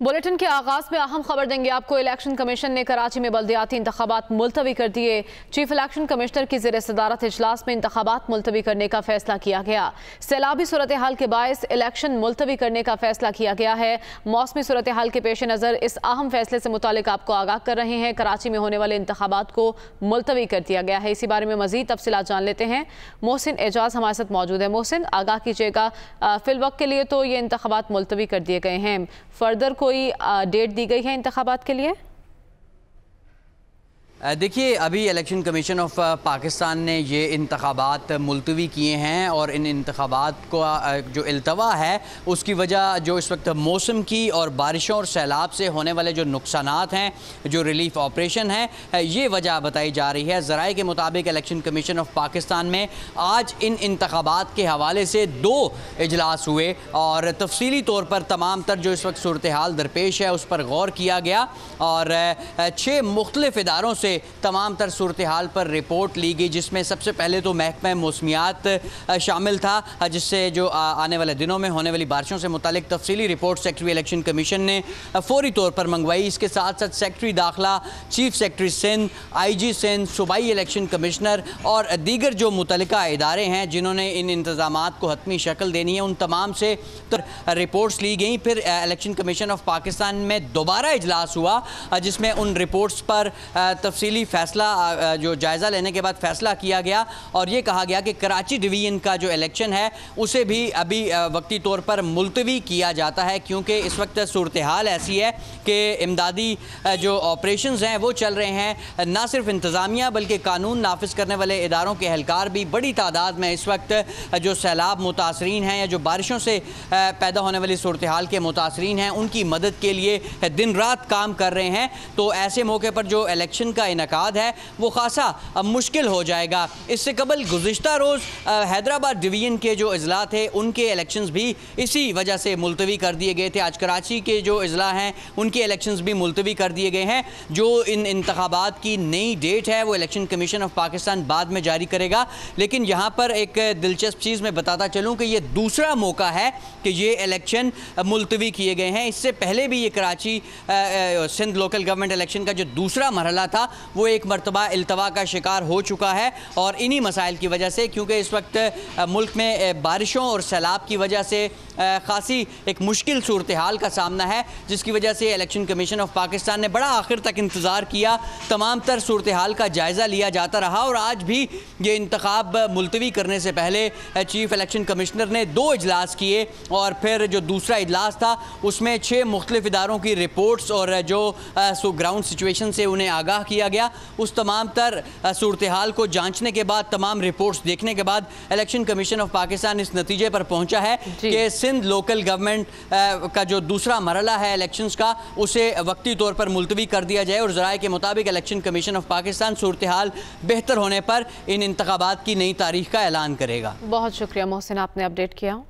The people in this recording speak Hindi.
बुलेटिन के आगाज़ में अहम खबर देंगे आपको। इलेक्शन कमीशन ने कराची में बल्दियाती इंतबात मुलतवी कर दिए। चीफ इलेक्शन कमिश्नर की जेर सदारत इजलास में इंतबात मुलतवी करने का फैसला किया गया। सैलाबी सूरत हाल के बायस इलेक्शन मुलतवी करने का फैसला किया गया है। मौसमी सूरत हाल के पेश नज़र इस अहम फैसले से मुतल आपको आगाह कर रहे हैं। कराची में होने वाले इंतबात को मुलतवी कर दिया गया है। इसी बारे में मजीद तफसी जान लेते हैं। मोहसिन एजाज हमारे साथ मौजूद है। मोहसिन, आगाह कीजिएगा। फिल वक्त के लिए तो ये इंतबात मुलतवी कर दिए गए हैं। फर्दर को कोई डेट दी गई है इंतबात के लिए? देखिए, अभी इलेक्शन कमीशन ऑफ़ पाकिस्तान ने ये इंतबात मुलतवी किए हैं और इन इंतबात को जो अल्तवा है, उसकी वजह जो इस वक्त मौसम की और बारिशों और सैलाब से होने वाले जो नुकसान हैं, जो रिलीफ ऑपरेशन है ये वजह बताई जा रही है। ज़राए के मुताबिक इलेक्शन कमीशन ऑफ़ पाकिस्तान में आज इन इंतबात के हवाले से दो इजलास हुए और तफसीली तौर पर तमाम तर जो इस वक्त सूरत हाल दरपेश है, उस पर गौर किया गया और छः मुख्तलिफ़ इदारों से से तमाम तर सूरत हाल पर रिपोर्ट ली गई, जिसमें सबसे पहले तो महकमा मौसमियात शामिल था जिससे जो आने वाले दिनों में होने वाली बारिशों से मुतल तफसीली रिपोर्ट सेक्रटरी इलेक्शन कमीशन ने फौरी तौर पर मंगवाई। इसके साथ साथ सेक्रटरी दाखिला, chief secretary Sindh I G Sindh, सूबाई इलेक्शन कमिश्नर और दीगर जो मुतल इदारे हैं, जिन्होंने इन इंतज़ाम को हतमी शक्ल देनी है, उन तमाम से तो रिपोर्ट्स ली गई। फिर इलेक्शन कमीशन ऑफ़ पाकिस्तान में दोबारा इजलास हुआ जिसमें उन रिपोर्ट्स पर तफसीली फ़ैसला जो जायज़ा लेने के बाद फ़ैसला किया गया और ये कहा गया कि कराची डिवीज़न का जो इलेक्शन है, उसे भी अभी वक्ती तौर पर मुलतवी किया जाता है क्योंकि इस वक्त सूरत हाल ऐसी है कि इमदादी जो ऑपरेशन हैं, वो चल रहे हैं। ना सिर्फ़ इंतज़ामिया बल्कि कानून नाफिज करने वाले इदारों के एहलकार भी बड़ी तादाद में इस वक्त जो सैलाब मुतासरीन हैं या जो बारिशों से पैदा होने वाली सूरत हाल के मुतासरीन हैं, उनकी मदद के लिए दिन रात काम कर रहे हैं। तो ऐसे मौके पर जो इलेक्शन का इनका है, वो खासा मुश्किल हो जाएगा। इससे कबल गुज्त रोज़ हैदराबाद डिवीज़न के जो अजला थे, उनके इलेक्शन भी इसी वजह से मुलतवी कर दिए गए थे। आज कराची के जो अजला हैं, उनके इलेक्शन भी मुलतवी कर दिए गए हैं। जो इन इंतबात की नई डेट है, वो इलेक्शन कमीशन ऑफ़ पाकिस्तान बाद में जारी करेगा। लेकिन यहाँ पर एक दिलचस्प चीज़ मैं बताता चलूँ कि ये दूसरा मौका है कि ये इलेक्शन मुलतवी किए गए हैं। इससे पहले भी ये Karachi Sindh local government election का जो दूसरा मरहला था वो एक मरतबा अल्तवा का शिकार हो चुका है और इन्हीं मसाइल की वजह से, क्योंकि इस वक्त मुल्क में बारिशों और सैलाब की वजह से खासी एक मुश्किल सूरत हाल का सामना है, जिसकी वजह से इलेक्शन कमीशन ऑफ़ पाकिस्तान ने बड़ा आखिर तक इंतज़ार किया, तमाम तर सूरत हाल का जायज़ा लिया जाता रहा और आज भी ये इंतखब मुलतवी करने से पहले चीफ इलेक्शन कमिश्नर ने दो इजलास किए और फिर जो दूसरा इजलास था, उसमें छः मुख्तलिफ़ इदारों की रिपोर्ट्स और जो ग्राउंड सिचुएशन से उन्हें आगाह किया गया। उस तमाम तर सूरत हाल को जांचने के बाद तमाम रिपोर्ट्स देखने के बाद इलेक्शन कमीशन ऑफ़ पाकिस्तान इस नतीजे पर पहुँचा है कि सिंध लोकल गवर्नमेंट का जो दूसरा मरला है इलेक्शंस का उसे वक्ती तौर पर मुलतवी कर दिया जाए और ज़राए के मुताबिक इलेक्शन कमीशन ऑफ़ पाकिस्तान सूरत हाल बेहतर होने पर इन इंतबात की नई तारीख का ऐलान करेगा। बहुत शुक्रिया मोहसिन आपने अपडेट किया।